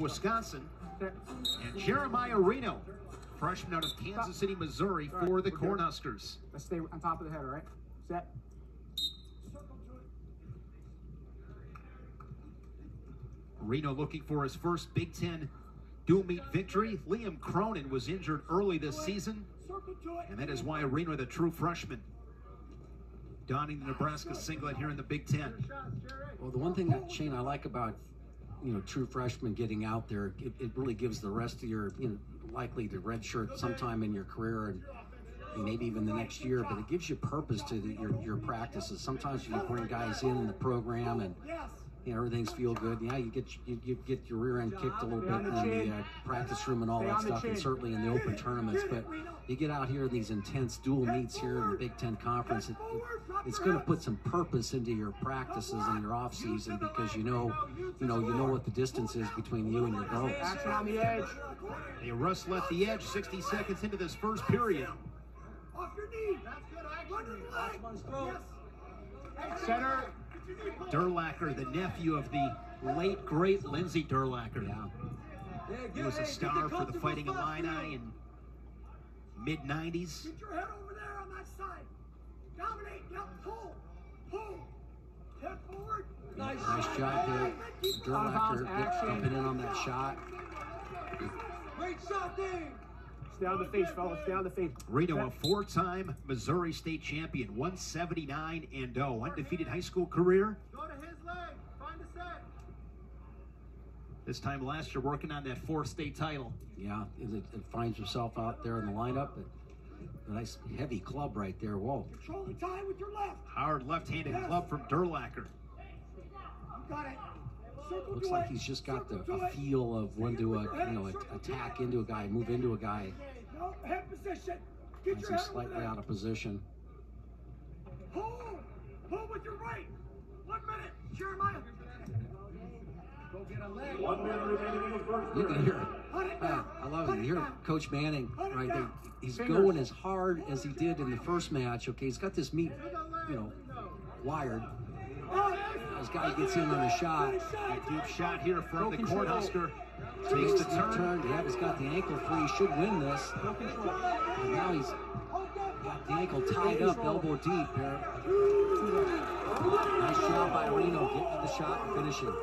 Wisconsin, and Jeremiah Reno, freshman out of Kansas City, Missouri, for the Cornhuskers. Let's stay on top of the head, all right? Set. Reno looking for his first Big Ten dual meet victory. Liam Cronin was injured early this season, and that is why Reno, the true freshman, donning the Nebraska singlet here in the Big Ten. Well, the one thing that Shane I like about you know true freshmen getting out there, it, it really gives the rest of your you know likely to redshirt sometime in your career and maybe even the next year, but it gives you purpose to the, your your practices. Sometimes you bring guys in in the program and you know, everything's feel good. Yeah, you get you, you get your rear end kicked a little bit in the uh, practice room and all that stuff, and certainly in the open tournaments. But you get out here in these intense dual meets here in the Big Ten Conference. It, it, it's going to put some purpose into your practices and your off season because you know, you know, you know what the distance is between you and your goals. Action on the edge. They wrestle at the edge 60 seconds into this first period. Off your knee. That's good action. Yes. Center. Durlacher, the nephew of the late, great Lindsey Durlacher. Yeah. He was a star for the Fighting Illini in mid-90s. Get your head over there on that side. Dominate. Yep. Pull. Pull. Head forward. Nice, nice job there. Durlacher jumping in on that shot. Great shot, Dane. Stay on the face, fellas. Stay on the face. Reno, a four-time Missouri State champion, 179 and 0, undefeated high school career. Go to his leg. Find a set. This time last year, working on that fourth state title. Yeah, it, it finds yourself out there in the lineup. A nice heavy club right there. Whoa. Control the tie with your left. Hard left-handed club from Durlacher. You got it. Looks like he's just got the a feel of when to uh, you know attack into a guy, move into a guy. Head position. Get your head slightly out of position. Pull. Pull with your right. One minute. Jeremiah. You can hear it. Uh, I love it. You hear Coach Manning right there. He's going as hard as he did in the first match. Okay, he's got this meat, you know, wired. This guy gets in on a shot. A deep shot here from the. Cornhusker. Takes the turn. turn. Yeah, he's got the ankle free. He should win this. And now he's got the ankle tied up, elbow deep here. Nice shot by Reno getting to the shot and finishing.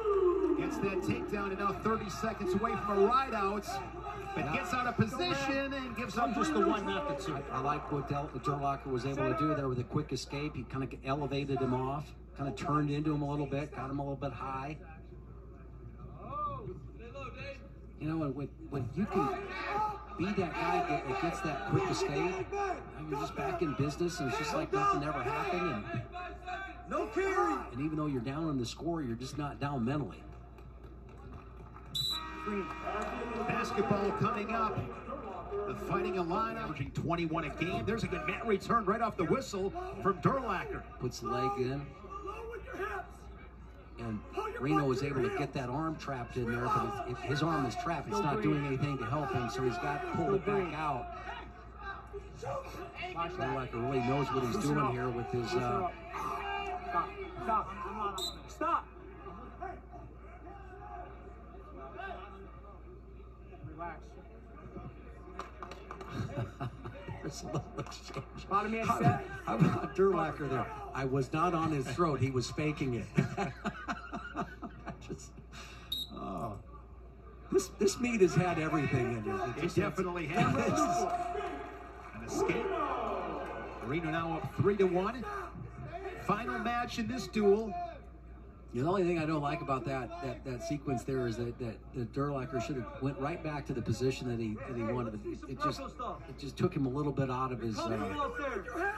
Gets that takedown and now 30 seconds away from a ride out. But gets out of position and gives up just the one, not the two. I like what Del- Durlacher was able to do there with a quick escape. He kind of elevated him off, kind of turned into him a little bit, got him a little bit high. You know, when, when you can be that guy that, that gets that quick escape, and you're just back in business, and it's just like nothing ever happened. And, No carry. and even though you're down in the score, you're just not down mentally. Basketball coming up. The Fighting Illini averaging 21 a game. There's a good mat return right off the whistle from Durlacher. Puts the leg in, Low with your hips. And Reno was able to get that arm trapped in there, but if, if his arm is trapped, it's not doing anything to help him, so he's got to pull it back out. Durlacher really knows what he's doing here with his. Uh, Stop. Stop. Stop. Relax. there's a little exchange. Bottom man set. how about Durlacher there? I was not on his throat. He was faking it. This this meat has had everything in it. It just- definitely has. An escape. Reno now up three to one. Final match in this duel. The only thing I don't like about that that, that sequence there is that that, that Durlacher should have went right back to the position that he that he wanted. It, it just it just took him a little bit out of his. Uh,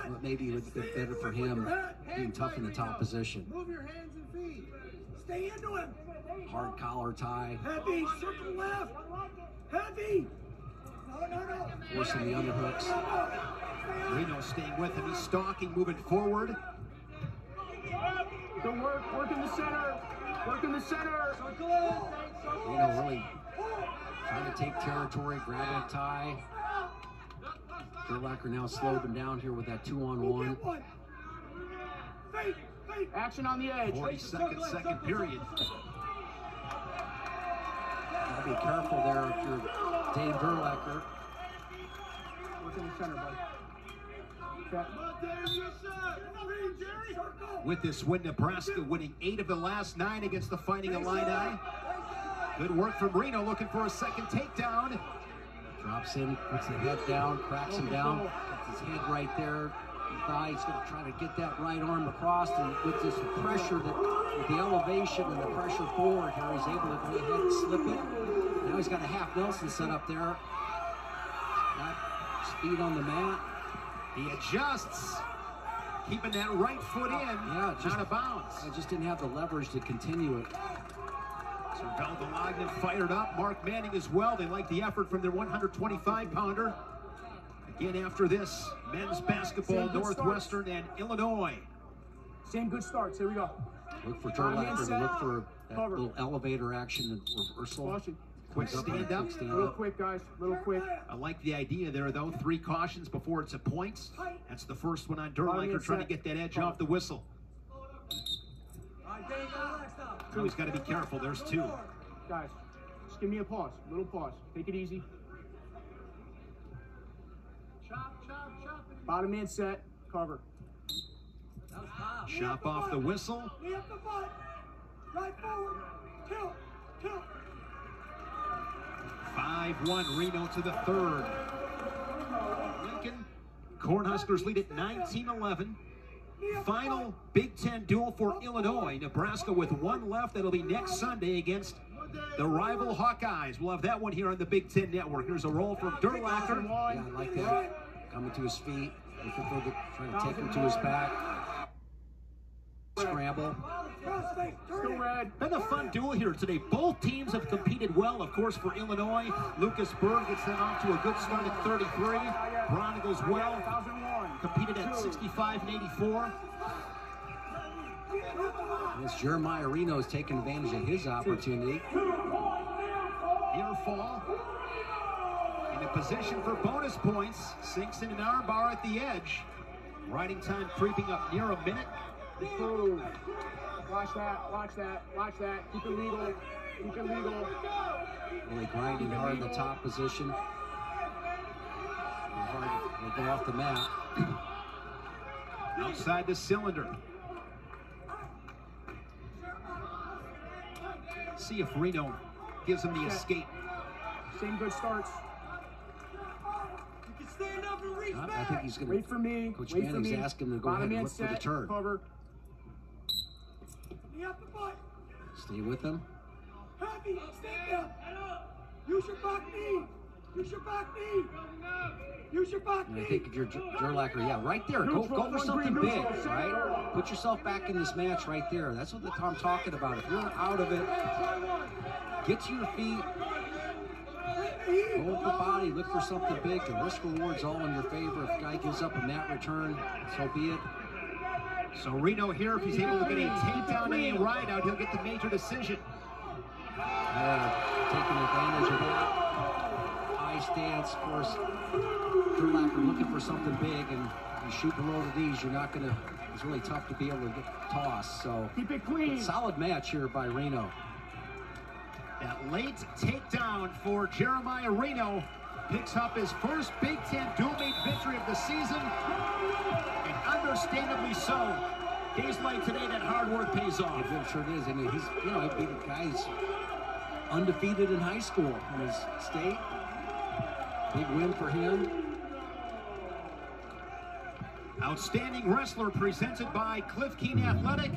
what maybe it would be better for him being tough in the top position. Move your hands and feet. Stay into him. Hard collar tie, Heavy. Circle left. Heavy. No, no, no. forcing the underhooks. Reno staying with him. He's stalking, moving forward. Good work. Work in the center. Work in the center. You know, really trying to take territory, grab a tie. Durlacher now slowed him down here with that two on one. Get one. Fake. Fake. Action on the edge. 42nd second period. Gotta be careful there if you're Dane Durlacher. Work in the center, bud. With this win, Nebraska winning eight of the last nine against the Fighting Illini. Good work from Reno looking for a second takedown. Drops in, puts the head down, cracks him down, gets his head right there. Thigh, he's going to try to get that right arm across, and with this pressure, that with the elevation and the pressure forward here, he's able to go ahead and slip it. Now he's got a half Nelson set up there. Got speed on the mat. He adjusts, keeping that right foot in, Yeah, just out of bounds. I just didn't have the leverage to continue it. So Valdemagnan fired up. Mark Manning as well. They like the effort from their 125 pounder. Again, after this, men's basketball, Same Northwestern and Illinois. Same good starts. Here we go. Look for Bottom Durlacher to set. look for that Cover. little elevator action and reversal. Caution. Quick stand and up. stand Little up. quick, guys. Little quick. I like the idea there, though. Three cautions before it's a point. That's the first one on Durlacher, Bottom trying to get that edge off the whistle. Now he's got to be careful. There's two. Guys, just give me a pause. Little pause. Take it easy. Bottom man set. Cover. Chop off the whistle. Knee up the butt. Right forward. Tilt. Tilt. 5-1 Reno to the third. Lincoln, Cornhuskers lead at 19-11. Final Big Ten duel for Illinois. Nebraska with one left. That'll be next Sunday against the rival Hawkeyes. We'll have that one here on the Big Ten Network. Here's a roll from Durlacher. Yeah, I like that. Coming to his feet, looking for the, trying to take him to his back. Scramble. Been a fun duel here today. Both teams have competed well, of course, for Illinois. Lucas Byrd gets them off to a good start at 33. Brown goes well. Competed at 65 and 84. This Jeremiah Reno is taking advantage of his opportunity. Near fall. Position for bonus points. Sinks in an armbar at the edge. Riding time creeping up near a minute. Watch that. Watch that. Watch that. Keep it legal. Keep it legal. Really grinding hard in the top position. Hard to go off the mat. Outside the cylinder. See if Reno gives him the escape. Same good starts. Stand up and reach I I think he's going to Wait for me. Coach Wait for me. asking him to go Bottom ahead and look for the set. turn. Cover. Knee butt. Stay with him. Heavy. Stand up. Use your back knee. Use your back knee. Use your back And I knee. think if you're Durlacher, yeah, right there. Go, go for something big, right? Put yourself back in this match right there. That's what the, I'm talking about. If you're out of it, get to your feet, go the body, look for something big. The risk reward's all in your favor. If guy gives up a mat return, so be it. So Reno here, if he's able to get a takedown and a ride out, he'll get the major decision. Yeah, taking advantage of that. High stance, of course. Durlacher looking for something big, and you shoot below the knees, you're not gonna. It's really tough to be able to get tossed. So Keep it clean. solid match here by Reno. That late takedown for Jeremiah Reno picks up his first Big Ten dual meet victory of the season, and understandably so. Days like today, that hard work pays off. It sure is. I mean, he's you know, he beat the guys undefeated in high school in his state. Big win for him. Outstanding wrestler presented by Cliff Keen Athletic.